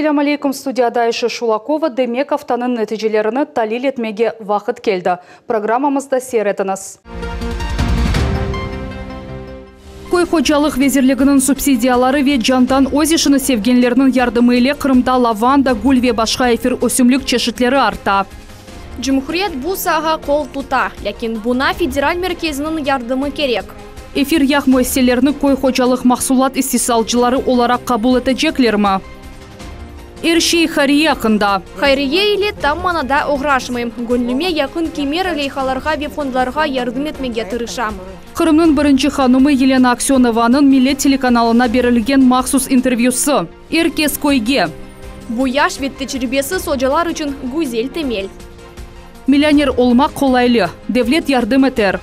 Селям алейкум студияда Айша Шулакова Демек автанын нәтижелеріні талил етмеге вақыт келді. Программамызда серетіңіз. Кой қожалық везерлігінің субсидиялары ве жантан озешіні севгенлерінің ярдымы еле Қырымда лаванда, гүл ве башқа эфир өсімлік чешітлері арта. Жұмхуриет бұл саға қол тұта, ләкин бұна федераль меркезінің ярдымы керек. Эфир яқ мөсселеріні кой қожалық мақсулат истисалчылары оларақ қабыл етежеклер ма? Иршей Хария якында. Хайрие или там манада оғрашмайым. Гөнліме яқын кемер лейхаларға ве фондларға ярдым етмеге тырышам. Қырымның бірінші ханымы Елена Аксенованың Милет телеканалына берілген мақсус интервьюсы. Иркес койге. Бұяш вет тәжірибесі сожалар үшін гүзел темел. Миллионер олмақ қолайлы. Девлет ярдым етер.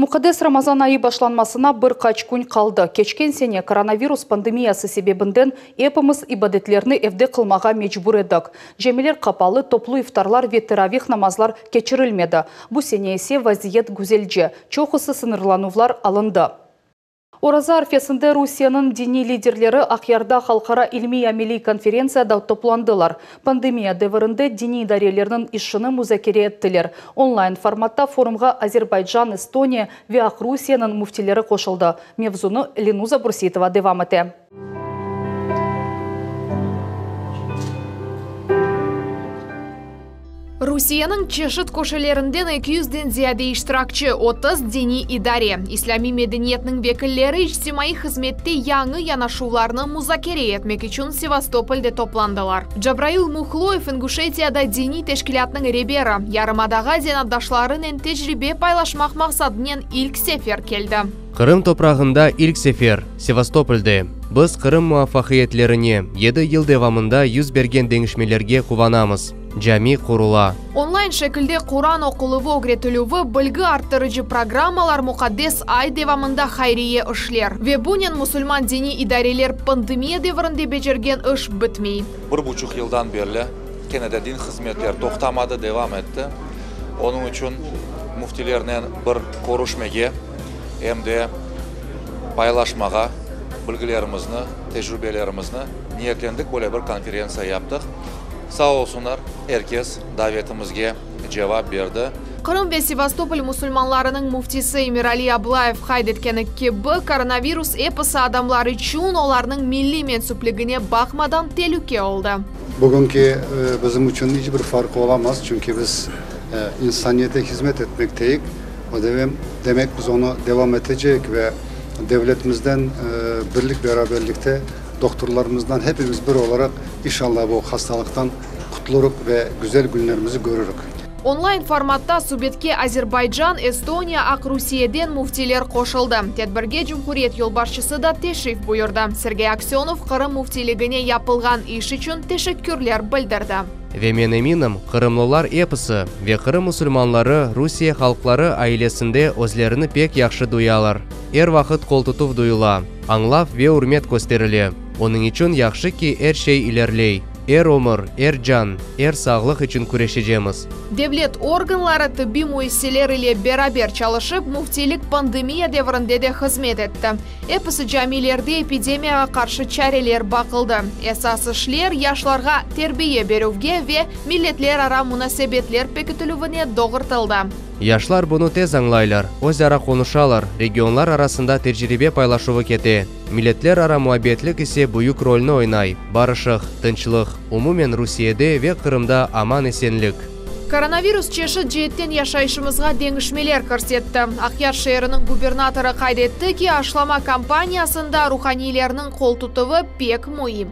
Мұқадес Рамазан айы башланмасына бір күн қалды. Кечкен сене коронавирус пандемиясы себебінден епіміз ибадетлеріні евде қылмаға мечбур едік. Жемелер қапалы, топлу ифтарлар ве теравих намазлар кечірілмеді. Бұ сене есе вазиет гүзелже. Чоқысы сынырланувлар алынды. Ораза арфесінде Русияның дини лидерлері Ақярда халқара илми амели конференцияда топландылар. Пандемия дәвірінде дини идарелерінің ішіні музакере еттілер. Онлайн форматта форумға Азербайджан, Эстония ве Ақ Русияның муфтилері қошылды. Мевзуны Ленуза Бурситова девам. Русияның чешіт көшелерінден 200-ден зияде иштиракчы 30 дини идаре. Ислами медениетнің векіллері іштимай қызметте яңы янашуларны музакере етмек үшін Севастопольде топландылар. Джабраил Мухлоев Ингушетияда дини тешкілятның ребері, ярымадаға зенаддашларының тежірибе пайлашмақ мақсадынен ilk сефер келді. Қырым топрағында ilk сефер Севастопольде. Біз Қырым муафақиетлеріне 7 ел девамында юз берген деңішмелерге қуванамыз жами құрула. Онлайн шекілде Құран оқылывы огретілуі білгі арттырыжы программалар мұқаддес ай девамында хайрие үшлер. Вебунен мұсылман дини идарелер пандемия девірінде бежерген үш бітмей. Бір бұчық елдан берлі кенеде дин қызметлер тоқтамады, девам етті. Оның үшін муфтилерінен бір көрушмеге, әмде пайлашмаға bilgilerimizni tecrübelerimizni niyatlandik böyle bir konferensiya yaptık. Sağ olsunlar herkes davetimizga javob berdi qrim va sevastopol musulmonlarining muftisi emirali ablayev qayd etgan kb koronavirus eposi odamlar uchun ularning milliy mensubligini baxmadan telukka oldi bugungi e, bizim uchun hech bir farqi olamaz. Chunki biz e, insoniyatga xizmat etmaktayik demek biz onu devam edecek ve devletimizden e, birlik beraberlikte doktorlarımızdan hepimiz bir olarak inşallah bu hastalıktan kutuluruk ve güzel günlerimizi görürük. Онлайн форматта субетке Азербайджан, Эстония, Ақ Русияден муфтилер қошылды. Тәдбірге Жүмхуриет елбашчысы да тешриф бұйырды. Сергей Аксенов Қырым муфтилігіне япылған иш үшін тешеккүрлер білдірді. Ве мен эминім, Қырымлылар эпысы ве Қырым мұсылманлары Русия халықлары айлесінде өзлеріні пек яқшы дуялар. Ер вақыт қолтутув дуйла, аңлав ве урмет көстерілі. Оның үшін яқшы ки әр шей илерлей. Эр омыр, эр жан, эр сағлық үшін күрешежеміз. Девлет органлары тыбби муесселер ile берабер чалышып, муфтилік пандемия деврінде де қызмет етті. Эпісі жамилерде эпидемияға қаршы чарелер бақылды. Эсасы шлер яшларға тербие беруге ве миллетлер ара мунасебетлер пекітілуіне доғыртылды. Яшлар бұны тез аңлайлар, өзара қонышалар, регионлар арасында тәжірибе пайлашуы кете. Миллетлер ара муабетлік ісе бұйық рөлні ойнай. Барышық, тынчылық, умумен Русияде ве Қырымда аман есенлік. Коронавирус чеші жеттен яшайшымызға деңішмелер көрсетті. Ақяр шерінің губернаторы қайдетті ки ашлама компаниясында руханилерінің қол тұтывы пек мұйым.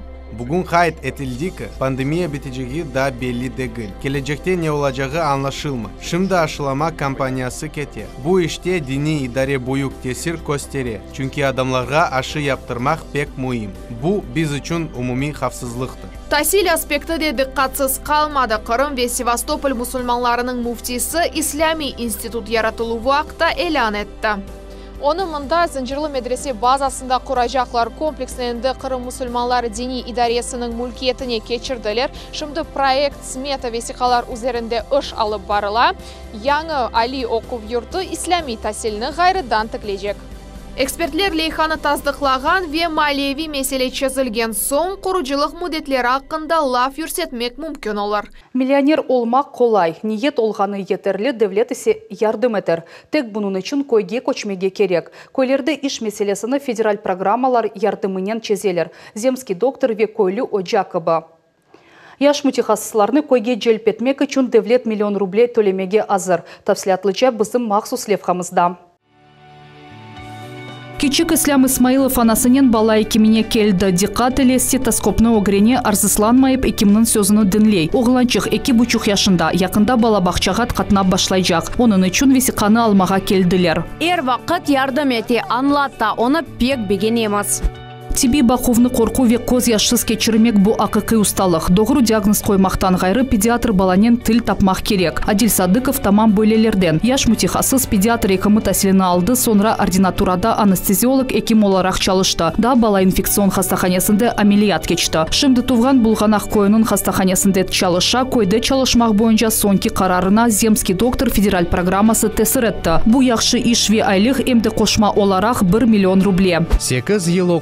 Kayıt etildi ki pandemiya biteceği daha belli değil. Gelecekte ne olacağı anlaşılma. Şimdi aşılama kampanyası kete. Bu işte dini idare büyük tesir gösterir. Çünkü adamlara aşı yaptırmak pek mühim. Bu biz için umumi hafsızlıktır. Тасил аспекті де диққатсыз қалмады. Қырым ве Севастополь мұсылманларының муфтисі Ислами институт яратылу вақта етті. Оны мұнда зінжірлі медресе базасында құрajaqlar комплексінде Қырым мұсылманлар дини идаресінің мүлкиетіне кечірділер. Шымды проект смета весиқалар üzerinde үш алып барыла. Яңы Али оқып юрты ислами тәсіліні ғайрыдан тіклейжек. Экспертлер лейханы таздықлаған ве малеви меселе чезілген соң құручылық мұдетлері ақында лав юрсетмек мүмкін олар. Миллионер олмақ қолай, ниет олғаны етерлі девлет есе ярдым етер. Тек бұның үшін койге көчмеге керек. Көйлерді иш меселесіні федераль программалар ярдымынен чезелер. Земский доктор ве койлю Оджакова. Яш мутихассыларны койге желпетмек үшін девлет миллион рублей төлемеге азыр. Тапсылятлыча бізім мақсус левхамызда. Кичик Ислам Исмаилов анасынен бала екемене келді. Дикат еле стетоскопны огрене арзысланмайып екімнің сөзіні дінлей. Оғыланчық екі бұчуқ яшында яқында бала бақчағат қатнап башлайжақ. Оның үшін весиқаны алмаға келділер. Ер вақыт ярдым ете анлатта, оны пек беген емас. Тиби бақовны қорқу век коз яшсыз кечірмек бұ ақықы усталық. Доғыру диагноз қоймақтан ғайры педиатр баланен тіл тапмақ керек. Адил Садыков тамам бөлелерден. Яш мутихасыз педиатр екімі тәсіліні алды, sonra ординатурада анестезиолог екім оларақ çalışты. Да бала инфекцион хастаханесінде амелият кечті. Шымды туған бұлғанақ койының хастаханесінде çalışа, койды çalışмақ бойынша сонки қарарына земский доктор федераль программасы тесір етті. Бұ яқшы ишве айлық емді қошма оларақ 1 миллион рубле. 8 ел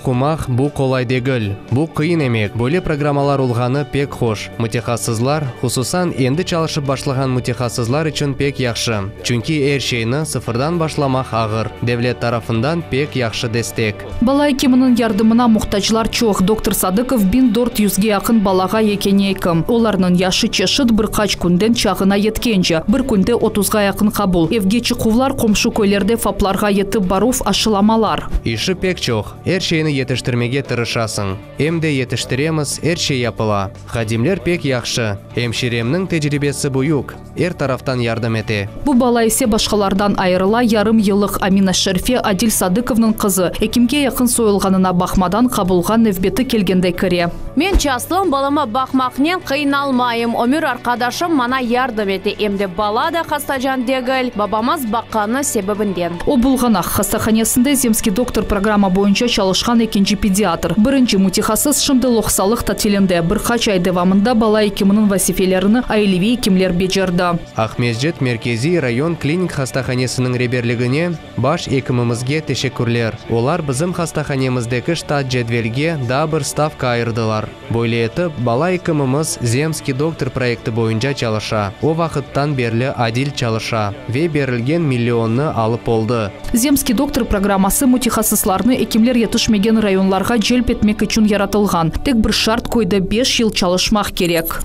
оқымақ бу колай дегіл. Бу қиын емек. Бөле программалар улғаны пек хош. Мутихассызлар, хусусан енді чалышып башлаган мутихассызлар үшін пек яхшы. Чүнки әр шейні sıfırдан башламақ ағыр. Девлет тарафындан пек яхшы дестек. Бала екемінің ярдымына мұқтажлар чоқ. Доктор Садыков бин дорт юзге якын балаға екене екім. Оларның яшы чешіт бір қач күнден чағына еткенже. Бір күнде 30-ға якын қабыл. Евге чықувлар комшу көйлерде фапларға етіп баруф ашыламалар. Иші пек чоқ. Әр шейні етіштірмеге тырышасың. Эмде етіштіреміз шей япыла. Хадимлер пек яхшы. Эмширемнің тәжірибесі бұюк. Әр тарафтан ярдым ете. Бұ бала есе башқалардан айырыла ярым йылық Амина Шерфе Адил Садыковның қызы. Екімге якын сойылғанына бақмадан қабылған невбеті келгенде кіре. Мен частым балама бақмақнен қиналмайым. Өмір арқадашым мана ярдым еті. Емде бала да хастажан дегіл. Бабамыз баққаны себебінден. О бұлғанақ хастаханесінде земский доктор программа бойынша çalışқан екінші педиатр. Бірінші мутихасыз шымды лоқсалық тәтелінде бір қач ай девамында бала екімінің васифелеріні айлеви екімлер бежерді. Ахмезжет меркези район клиник хастаханесінің реберлігіне баш екімімізге тешекурлер. Олар бізім хастаханеміздегі штат жедвелге да бір ставка айырдылар. Бойле етіп, бала екіміміз земский доктор проекті бойынша çalışа. О вақыттан берлі адил çalışа. Ве берілген миллионны алып болды. Земский доктор программасы мутихасызларны екімлер етішмеген районларға желп етмек үшін яратылған. Тек бір шарт койды 5 жыл çalışмақ керек.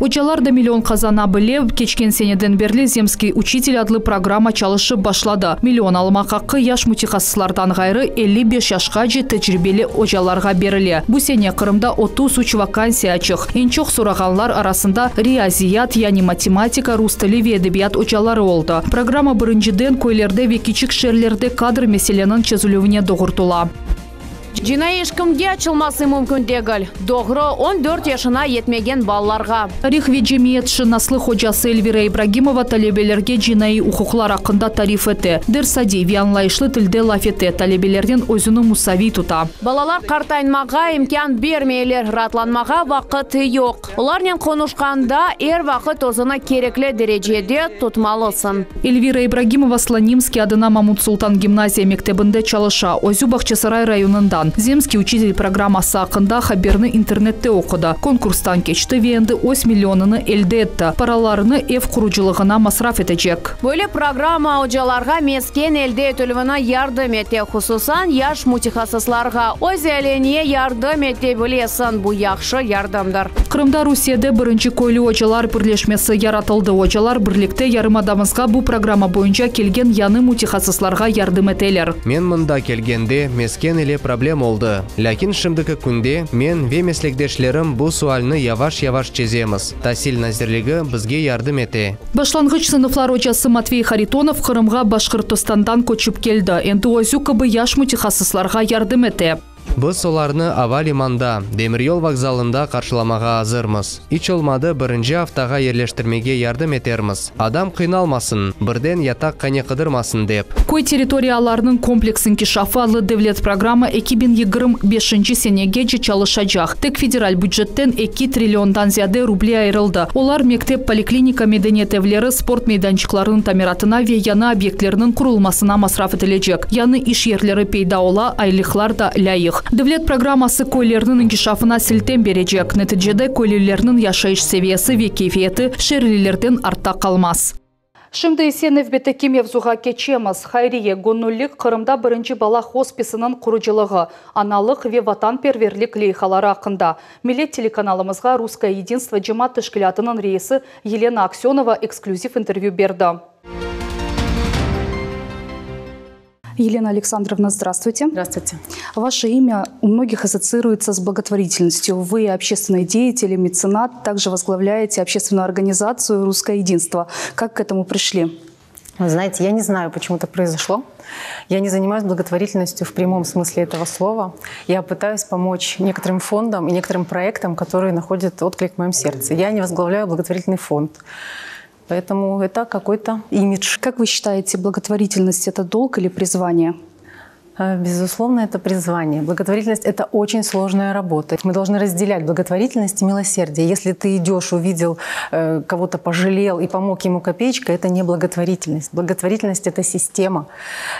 Учалар да миллион казана біле, кечкен сенеден берлі земский учитель адлы программа çalışы башлады. Миллион алмақ ақы яш мутихасызлардан ғайры 55 яшқа же тәжірибелі ожаларға беріле. Бұл сене Қырымда 30 уч вакансия ачық. Ең чоқ сұрағанлар арасында риазият, яни математика, рус тілі ве әдебият ожалары. Программа біріншіден көйлерде ве кичік шерлерде кадр меселенің чезулевіне доғыртыла. Жинай ешкімге açылмасы мүмкін дегіл. Доғры 14 яшына етмеген балаларға. Тарих ве жемиетші наслы хожасы Эльвира Ибрагимова талебелерге жинайы ұқықлар ақында тариф еті. Дерсади вианлайшлы тілде лафеті талебелерден өзіні мусави тута. Балалар қартайнмаға имкан бермейлер, ратланмаға вақыты yok. Оларнен конушқанда ер вақыт өзіні кереклі дәрежеде тұтмалысын. Эльвира Ибрагимова Слонимский адына Мамут Султан гимназия. Өзі Бақчасарай районындан. Земский учитель программасы ақында хаберні интернетте оқыды. Конкурстан кечті венді 10 миллионыны елді етті. Параларыны эв құручылығына масраф етечек. Бөлі программа ұжаларға мескен елде өтіліміні ярдым ете, құсусан яш мутихасысларға. Өз әліне ярдым ете білесін, бұл яқшы ярдымдар. Қырымда Русияда бірінші көйлі ожалар бірлешмесі яратылды. Ожалар бірлікте ярым адамызға бұл программа бойынша келген яны мутихасысларға ярдым етелер. Мен мында келгенде мескен еле проблем oldu. Ләкин шымдықы күнде мен ве меслекдешлерім бұл суальны яваш-яваш чеземіз. Тасил назірлігі бізге ярдым ете. Башлангыч сыныфлар очасы Матвей Харитонов Қырымға Башқұртостандан көчіп келді. Енді өзі кыбы яш мутихасысларға ярдым еті. Біз оларны Ава лиманда, Демирьол вокзалында қаршыламаға азырмыз. Ич олмады бірінші автаға ерлештірмеге ярдым етерміз. Адам қиналмасын, бірден ятақ қане қыдырмасын деп. Кой территорияларының комплексін кишафы адлы девлет программа 2025 сенеге же чалышачақ. Тек федераль бюджеттен 2 триллиондан зияде рубли айрылды. Олар мектеп поликлиника медениет евлері спорт мейданчыкларының тамиратына ве яны объектлерінің құрылмасына масраф етілежек. Яны ерлері айлықлар да Девлет программасы көйлерінің инкишафына сілтен бережек. Нәтижеде көйлелерінің яшайыш севиясы ве кейфиеті шерлилерден артта қалмас. Шымды есенев беті кемевзуға кечеміз. Хайрие Гоннуллик Қырымда бірінші бала хосписының құрыжылығы, аналық ве ватан перверлік лейхалары ақында. Милет телеканалымызға «Русское единство» жема тышкілятының рейсі Елена Аксенова эксклюзив интервью берді. Елена Александровна, здравствуйте. Здравствуйте. Ваше имя у многих ассоциируется с благотворительностью. Вы общественный деятель, меценат, также возглавляете общественную организацию «Русское единство». Как к этому пришли? Вы знаете, я не знаю, почему так произошло. Я не занимаюсь благотворительностью в прямом смысле этого слова. Я пытаюсь помочь некоторым фондам и некоторым проектам, которые находят отклик в моем сердце. Я не возглавляю благотворительный фонд. Поэтому это какой-то имидж. Как вы считаете, благотворительность – это долг или призвание? Э, безусловно, это призвание. Благотворительность – это очень сложная работа. Мы должны разделять благотворительность и милосердие. Если ты идешь, увидел, э, кого-то пожалел и помог ему копеечкой, это не благотворительность. Благотворительность – это система.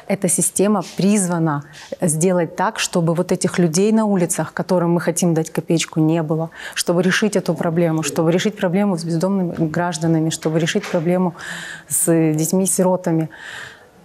Эта система призвана сделать так, чтобы вот этих людей на улицах, которым мы хотим дать копеечку, не было. Чтобы решить эту проблему, чтобы решить проблему с бездомными гражданами, чтобы решить проблему с детьми-сиротами.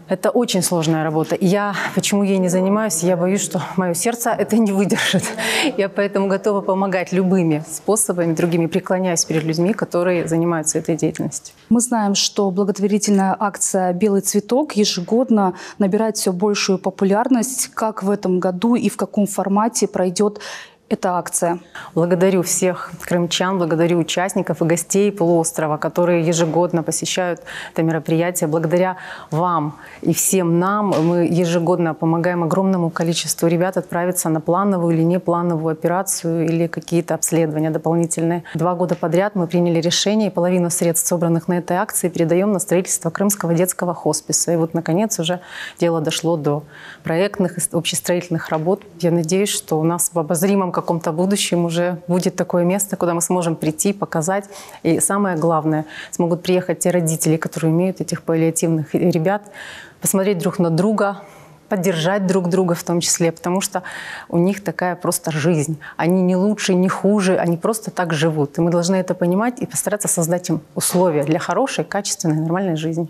Это очень сложная работа. Я почему ей не занимаюсь? Я боюсь, что мое сердце это не выдержит. Я поэтому готова помогать любыми способами, другими, преклоняюсь перед людьми, которые занимаются этой деятельностью. Мы знаем, что благотворительная акция «Белый цветок» ежегодно набирает все большую популярность. Как в этом году и в каком формате пройдет эта акция? Благодарю всех крымчан, благодарю участников и гостей полуострова, которые ежегодно посещают это мероприятие. Благодаря вам и всем нам мы ежегодно помогаем огромному количеству ребят отправиться на плановую или неплановую операцию или какие-то обследования дополнительные. Два года подряд мы приняли решение и половину средств, собранных на этой акции, передаем на строительство Крымского детского хосписа. И вот, наконец, уже дело дошло до проектных общестроительных работ. Я надеюсь, что у нас в обозримом каком-то будущем уже будет такое место, куда мы сможем прийти, показать. И самое главное, смогут приехать те родители, которые имеют этих паллиативных ребят, посмотреть друг на друга, поддержать друг друга в том числе, потому что у них такая просто жизнь. Они не лучше, не хуже, они просто так живут. И мы должны это понимать и постараться создать им условия для хорошей, качественной, нормальной жизни.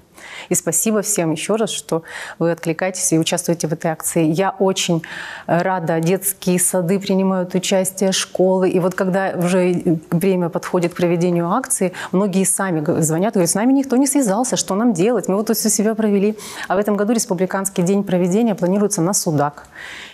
И спасибо всем еще раз, что вы откликаетесь и участвуете в этой акции. Я очень рада. Детские сады принимают участие, школы. И вот когда уже время подходит к проведению акции, многие сами звонят и говорят, с нами никто не связался, что нам делать? Мы вот тут все себя провели. А в этом году Республиканский день проведения планируется на Судак.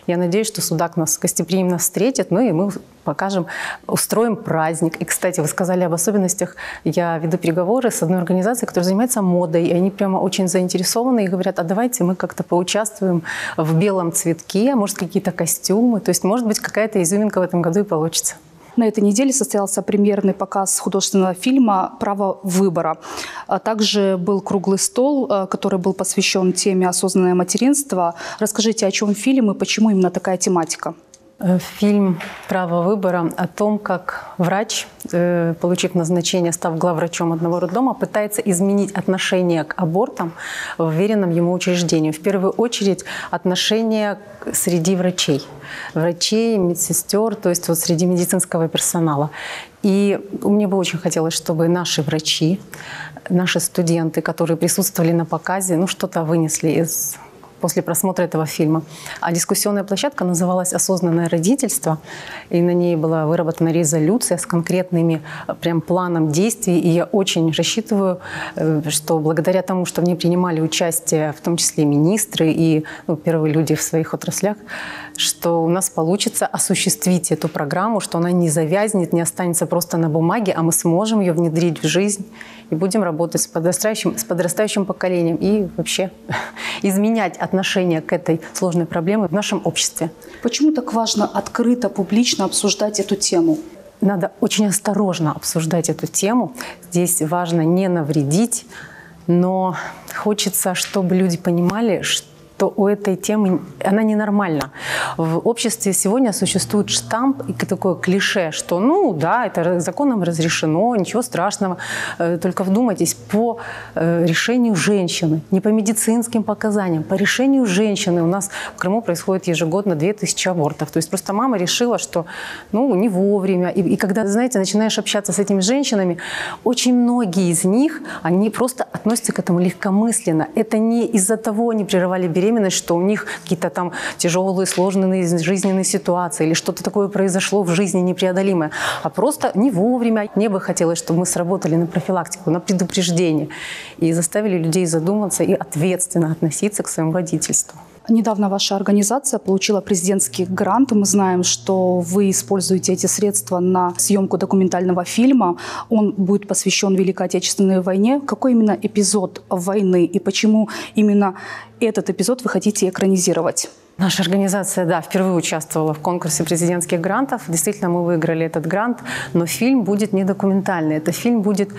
Я надеюсь, что Судак нас гостеприимно встретит, ну и мы покажем, устроим праздник. И, кстати, вы сказали об особенностях. Я веду переговоры с одной организацией, которая занимается модой, и они прямо очень заинтересованы и говорят, а давайте мы как-то поучаствуем в белом цветке, может, какие-то костюмы. То есть, может быть, какая-то изюминка в этом году и получится. На этой неделе состоялся премьерный показ художественного фильма «Право выбора». А также был круглый стол, э, который был посвящен теме «Осознанное материнство». Расскажите, о чем фильм и почему именно такая тематика? Э, фильм «Право выбора» о том, как врач, э, получив назначение, став главврачом одного роддома, пытается изменить отношение к абортам в веренном ему учреждению. В первую очередь отношения среди врачей. Врачей, медсестер, то есть вот среди медицинского персонала. И мне бы очень хотелось, чтобы наши врачи, наши студенты, которые присутствовали на показе, ну что-то вынесли из после просмотра этого фильма. А дискуссионная площадка называлась «Осознанное родительство», и на ней была выработана резолюция с конкретными э, прям планом действий, и я очень рассчитываю, э, что благодаря тому, что в ней принимали участие в том числе министры и ну, первые люди в своих отраслях, что у нас получится осуществить эту программу, что она не завязнет, не останется просто на бумаге, а мы сможем ее внедрить в жизнь и будем работать с подрастающим, с подрастающим поколением и вообще изменять отношение к этой сложной проблеме в нашем обществе. Почему так важно открыто, публично обсуждать эту тему? Надо очень осторожно обсуждать эту тему. Здесь важно не навредить, но хочется, чтобы люди понимали, что то у этой темы она ненормальна. В обществе сегодня существует штамп и такое клише, что ну да, это законом разрешено, ничего страшного, э, только вдумайтесь, по э, решению женщины, не по медицинским показаниям, по решению женщины у нас в Крыму происходит ежегодно 2000 абортов. То есть просто мама решила, что ну не вовремя. И, и когда, знаете, начинаешь общаться с этими женщинами, очень многие из них, они просто относятся к этому легкомысленно. Это не из-за того они прерывали беременность, беременность, что у них какие-то там тяжелые, сложные жизненные ситуации или что-то такое произошло в жизни непреодолимое, а просто не вовремя. Мне бы хотелось, чтобы мы сработали на профилактику, на предупреждение и заставили людей задуматься и ответственно относиться к своему родительству. Недавно ваша организация получила президентский грант. Мы знаем, что вы используете эти средства на съемку документального фильма. Он будет посвящен Великой Отечественной войне. Какой именно эпизод войны и почему именно этот эпизод вы хотите экранизировать? Наша организация, да, впервые участвовала в конкурсе президентских грантов. Действительно, мы выиграли этот грант, но фильм будет не документальный. Это фильм будет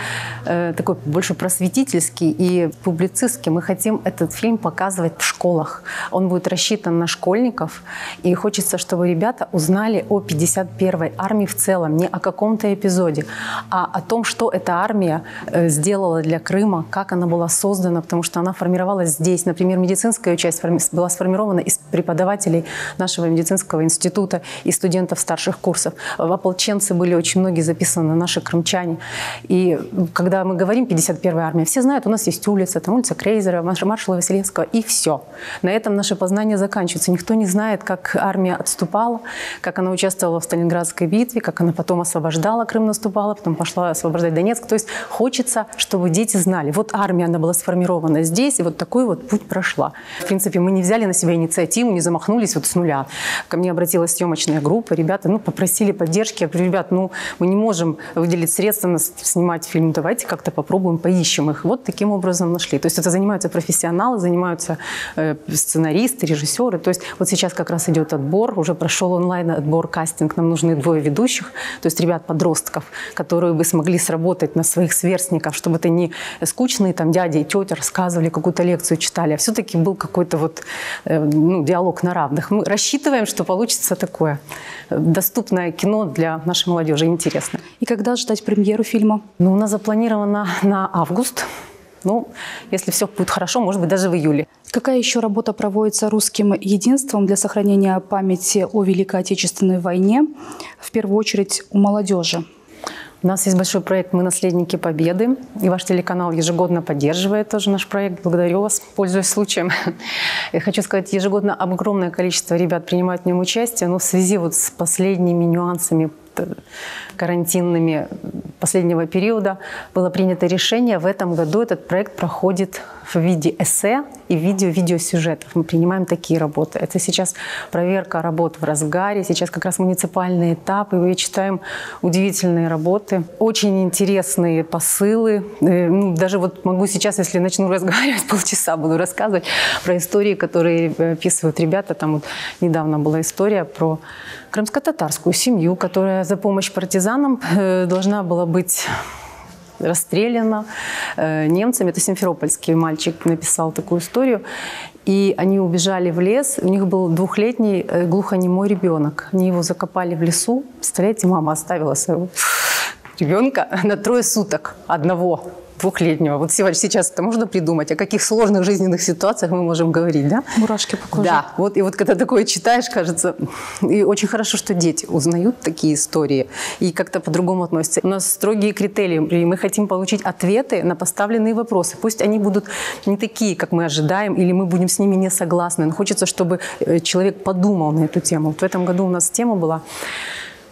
э, такой больше просветительский и публицистский. Мы хотим этот фильм показывать в школах. Он будет рассчитан на школьников, и хочется, чтобы ребята узнали о 51-й армии в целом, не о каком-то эпизоде, а о том, что эта армия э, сделала для Крыма, как она была создана, потому что она формировалась здесь. Например, медицинская часть была сформирована из преподавателей преподавателей нашего медицинского института и студентов старших курсов. В ополченцы были очень многие записаны, наши крымчане. И когда мы говорим 51-я армия, все знают, у нас есть улица, там улица Крейзера, маршала Василевского, и все. На этом наше познание заканчивается. Никто не знает, как армия отступала, как она участвовала в Сталинградской битве, как она потом освобождала Крым, наступала, потом пошла освобождать Донецк. То есть хочется, чтобы дети знали, вот армия, она была сформирована здесь, и вот такой вот путь прошла. В принципе, мы не взяли на себя инициативу, не замахнулись вот с нуля. Ко мне обратилась съемочная группа, ребята, ну, попросили поддержки. Я говорю, ребят, ну, мы не можем выделить средства на снимать фильм, давайте как-то попробуем, поищем их. Вот таким образом нашли. То есть это занимаются профессионалы, занимаются э, сценаристы, режиссеры. То есть вот сейчас как раз идет отбор, уже прошел онлайн-отбор, кастинг, нам нужны двое ведущих, то есть ребят-подростков, которые бы смогли сработать на своих сверстников, чтобы это не скучные там дяди и тетя рассказывали, какую-то лекцию читали, а все-таки был какой-то вот э, ну, диалог диалог на равных. Мы рассчитываем, что получится такое доступное кино для нашей молодежи, интересное. И когда ждать премьеру фильма? Ну, у нас запланировано на август. Ну, если все будет хорошо, может быть, даже в июле. Какая еще работа проводится русским единством для сохранения памяти о Великой Отечественной войне, в первую очередь у молодежи? У нас есть большой проект «Мы наследники Победы», и ваш телеканал ежегодно поддерживает тоже наш проект. Благодарю вас, пользуясь случаем. Я хочу сказать, ежегодно огромное количество ребят принимают в нем участие, но в связи вот с последними нюансами карантинными последнего периода было принято решение. В этом году этот проект проходит в виде эссе и видео видеосюжетов. Мы принимаем такие работы. Это сейчас проверка работ в разгаре, сейчас как раз муниципальный этап, и мы читаем удивительные работы, очень интересные посылы. Э, ну, даже вот могу сейчас, если начну разговаривать, полчаса буду рассказывать про истории, которые описывают ребята. Там вот недавно была история про крымско-татарскую семью, которая за помощь партизанам э, должна была быть расстреляна э, немцами. Это симферопольский мальчик написал такую историю. И они убежали в лес. У них был двухлетний э, глухонемой ребенок. Они его закопали в лесу. Представляете, мама оставила своего ребенка на трое суток одного двухлетнего. Вот сейчас это можно придумать, о каких сложных жизненных ситуациях мы можем говорить, да? Мурашки по коже. Да, вот и вот когда такое читаешь, кажется, и очень хорошо, что дети узнают такие истории и как-то по-другому относятся. У нас строгие критерии, и мы хотим получить ответы на поставленные вопросы. Пусть они будут не такие, как мы ожидаем, или мы будем с ними не согласны, но хочется, чтобы э, человек подумал на эту тему. Вот в этом году у нас тема была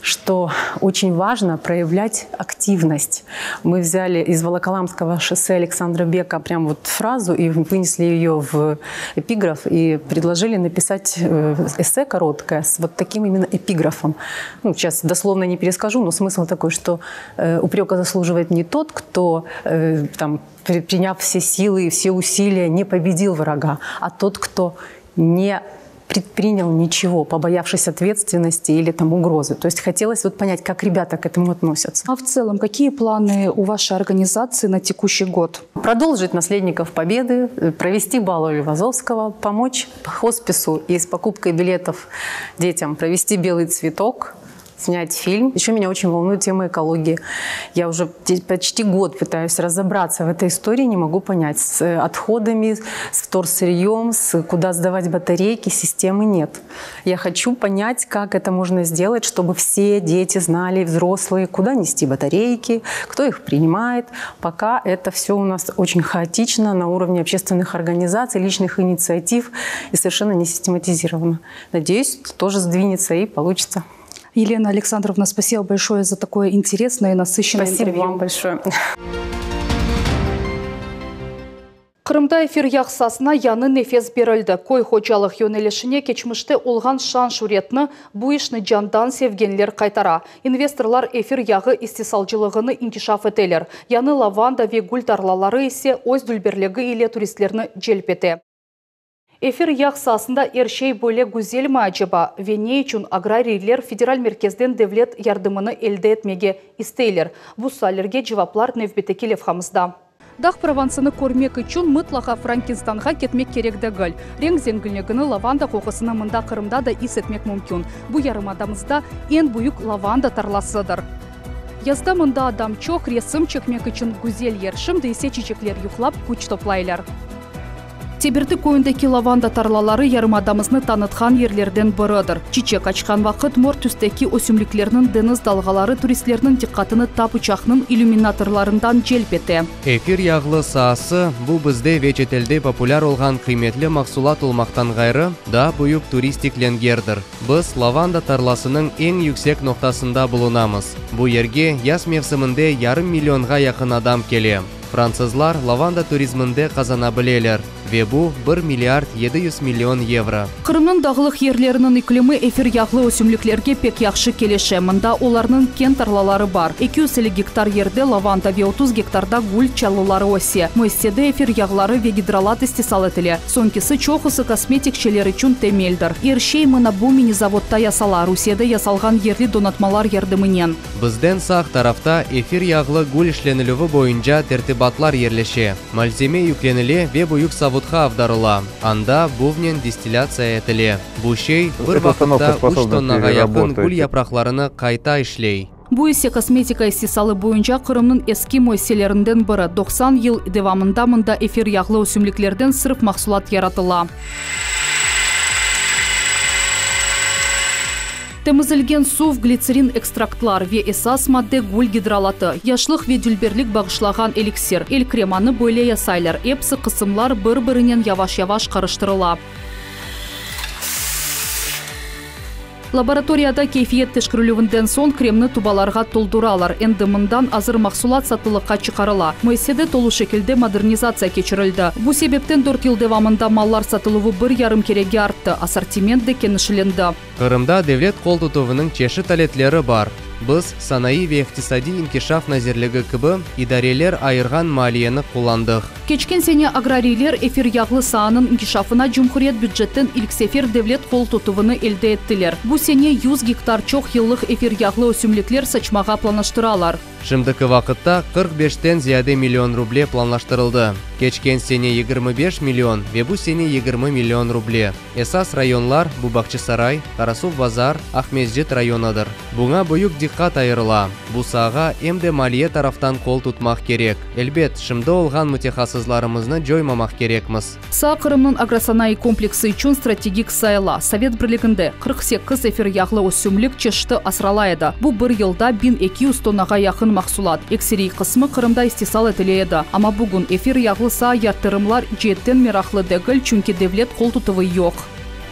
что очень важно проявлять активность. Мы взяли из Волоколамского шоссе Александра Бека прям вот фразу и вынесли ее в эпиграф и предложили написать э, эссе короткое с вот таким именно эпиграфом. Ну, сейчас дословно не перескажу, но смысл такой, что э, упрека заслуживает не тот, кто э, там, приняв все силы и все усилия, не победил врага, а тот, кто не предпринял ничего, побоявшись ответственности или там угрозы. То есть хотелось вот понять, как ребята к этому относятся. А в целом, какие планы у вашей организации на текущий год? Продолжить наследников Победы, провести бал Львазовского, помочь хоспису и с покупкой билетов детям провести белый цветок, снять фильм. Еще меня очень волнует тема экологии. Я уже почти год пытаюсь разобраться в этой истории, не могу понять, с э, отходами, с вторсырьем, с куда сдавать батарейки, системы нет. Я хочу понять, как это можно сделать, чтобы все дети знали, взрослые, куда нести батарейки, кто их принимает. Пока это все у нас очень хаотично на уровне общественных организаций, личных инициатив и совершенно не систематизировано. Надеюсь, тоже сдвинется и получится. Елена Александровна, спасибо большое за такое интересное и насыщенное спасибо интервью. вам большое. Қырымда эфир яқсасына яны нефес берілді. Кой хожалық йөнелешіне кечмішті олған шан шуретні бұйышны жандан севгенлер қайтара. Инвесторлар эфир яғы истисалжылығыны инкишаф етелер. Яны лаванда ве гүл тарлалары есе өз дүлберлігі иле туристлерні желпеті. Эфир яқсасында ершей бөле гүзел ма ажыба? Вене үшін аграрийлер федераль меркезден девлет ярдымыны елді етмеге істейлер. Бұл салерге жеваплар невбетекі левхамызда. Дақ провансыны көрмек үшін мұтлаға Франкенстанға кетмек керек дәгіл. Рең зенгілнегіні лаванда қоқысына мұнда қырымда да ис етмек мүмкін. Бұл ярымадамызда ең бұйық лаванда тарласыдыр. Язда мұнда адам чоқ ресім чекмек үшін гүзел ершім дейсе чечеклер юхлап күч топлайлар. Тебірді көйіндегі лаванда тарлалары ярымадамызны танытқан ерлерден бұрыдыр. Чичек ачқан вақыт мор түстекі өсімліклерінің дeniz далғалары туристлерінің диққатыны тап ұчақның иллюминаторларындан желпеті. Эфир яғлы саасы бұл бізде вечетелде популяр олған қиметлі мақсулат олмақтан ғайры да бұйық туристик ленгердір. Біз лаванда тарласының ең yüksek ноқтасында бұлынамыз. Бұл ерге ярым адам келе. Францызлар лаванда туризмінде қазана білелер. Ве бу 1 миллиард 700 миллион евро. Қырымның дағылық ерлерінің иклімі эфир яғлы өсімліклерге пек яқшы келеші. Мында оларның кен тарлалары бар. 250 гектар ерде лаванда ве 30 гектарда гүл чалылары осе. Мөстеді эфир яғлары ве гидролат истисал етілі. Сонкесі чоқысы косметик шелері чун темелдір. Ершей мұна бұл мини заводта ясала. Русияда ясалған ерлі донатмалар ердімінен. Бізден сақ тарафта эфир яғлы гүл ішленілігі бойынша тертибатлар ерлеше. Мальземе юкленіле ве бұйық заводқа авдарыла. Анда бувнен дистилляция етіле. Бұл шей бір вақытта 3 тоннаға яқын гүл япрақларыны қайта ішлей. Бұл есе косметика истисалы бойынша Қырымның эски мойселерінден бірі 90 ел девамында мұнда эфир яғлы өсімліклерден сырып мақсулат яратыла. Темізілген сув глицерин экстрактлар ве эсас мадде гүл гидролаты, яшлық ве дүлберлік бағышлаған эликсир, эл креманы бөле ясайлар, эпсі қысымлар бір-бірінен яваш-яваш қарыштырыла. Лабораторияда кейфиет тешкірілуінден сон кремні тубаларға толдуралар. Энді мындан азыр мақсулат сатылыққа чықарыла. Мөйседе толу шекілде модернизация кечірілді. Бұл себептен 4 ел девамында маллар сатылуы бір ярым кереге артты. Ассортимент де кенішіленді. Қырымда девлет тұтуының чеші талетлері бар. Біз санаи ве иқтисади инкишаф назерлігі кібі идарелер айырған малияны қоландық. Кечкен сене аграрийлер эфир яғлы саанын инкишафына Жумхурiyet бюджеттен илксефер девлет қол тұтуыны елді еттілер. Бұл сене 100 гектар чоқ йыллық эфир яғлы өсімліклер сачмаға планаштыралар. Шымдықы вақытта 45-тен зияде миллион рубле планлаштырылды. Кечкен сене 25 миллион, ве бұл сене 20 миллион рубле. Эсас районлар Бубакчы сарай, Карасув базар, Ахмезжет районадыр. Бұңа бұйық диққат айырыла. Бұл саға емде малие тарафтан қол тұтмақ керек. Әлбет, шымды олған мұтехасызларымызны жоймамақ керекміз. Са Қырымның агросанай комплексы үшін стратегик сайла. Совет бірлігінде 48 эфир яғлы өсімлік чешті асралайды. Бұл бір елда 1200 тоннаға яқын мақсулат. Эксерей қысмы Қырымда истисал етілейді. Ама бүгін эфир яғлы са яртырымлар жеттен мерақлы дегіл, чүнки девлет қол тұтывы йоқ.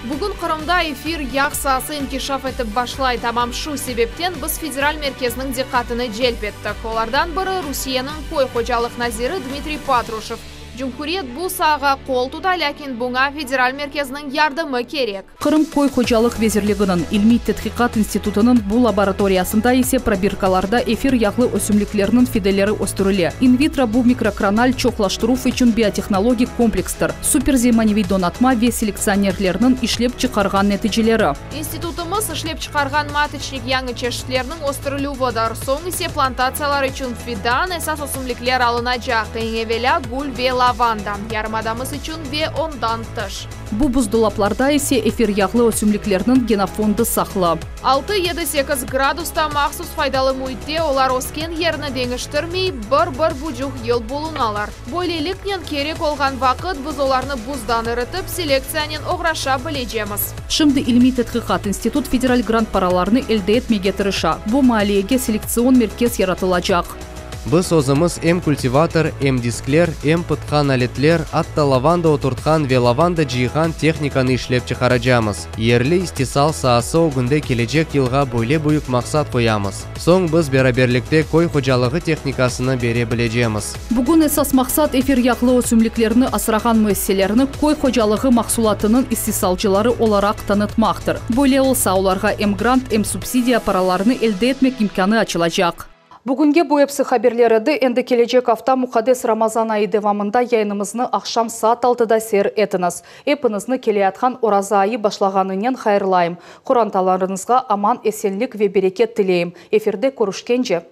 Бүгін Қырымда эфир яқсасы инкишаф етіп башлай тамам шу себептен біз федераль меркезінің диққатыны желп еттік. Олардан бірі Русияның қой қожалық назирі Дмитрий Патрушев – Жүмкурет бұл саға қол тұта, ләкин бұңа федераль меркезінің ярдымы керек. Қырым қой қожалық везерлігінің ilmi тетхиқат институтының бұл лабораториясында есе пробиркаларда эфир яғлы өсімліклерінің фиделері өстірілі. Инвитро бұл микрокрональ чоқлаштыру үшін биотехнологик комплекстер, суперземаневей донатма ве селекционерлерінің чықарған нәтижелері. Институтымыз ишлеп чықарған маточник яңы чешітлерінің өстірілу водар соң есе плантациялар үшін фидан әсас өсімліклер алынacak. Теңевеля гүл ве лаванда. Ярмадамыз үшін ве ондан тыш. Бұл бұздолапларда есе эфир яғлы өсімліклерінің генофонды сақлы. 6-7-8 градуста мақсус файдалы мұйтте олар оскен еріні деңіштірмей бір-бір бұжуқ ел болуналар. Бойлелікнен керек олған вақыт біз оларны бұздан ірітіп селекциянен оғраша білежеміз. Шымды ilmi тетқиқат институт федераль грант параларыны әлді етмеге тырыша. Малиеге селекцион меркез яратылacak. Біз озымыз эм культиватор, эм дисклер, эм пытқан әлетлер, атта лаванда отыртқан ве лаванда жиған техниканы ишлеп чықарачамыз. Ерлі истисал саасы огынды келечек елға бойле бұйық мақсат қоямыз. Соң біз бераберлікте кой қожалығы техникасыны бере білежеміз. Бүгін esas мақсат эфир яқлы өсімліктеріні асыраған müesселеріні кой қожалығы мақсулатының оларақ танытмақтыр. Олса эм грант, эм субсидия параларыны әлді имканы. Бүгінге бұйыпсы қаберлерді әнді келечек авта Мұқадес Рамазан айы девамында яйнымызны ақшам саат алтыда сер етіңіз. Келе атқан ораза айы башлағанынен қайырлайым. Құранталарыңызға аман, эсенлік ве берекет тілейім. Эфирде көрішкенже.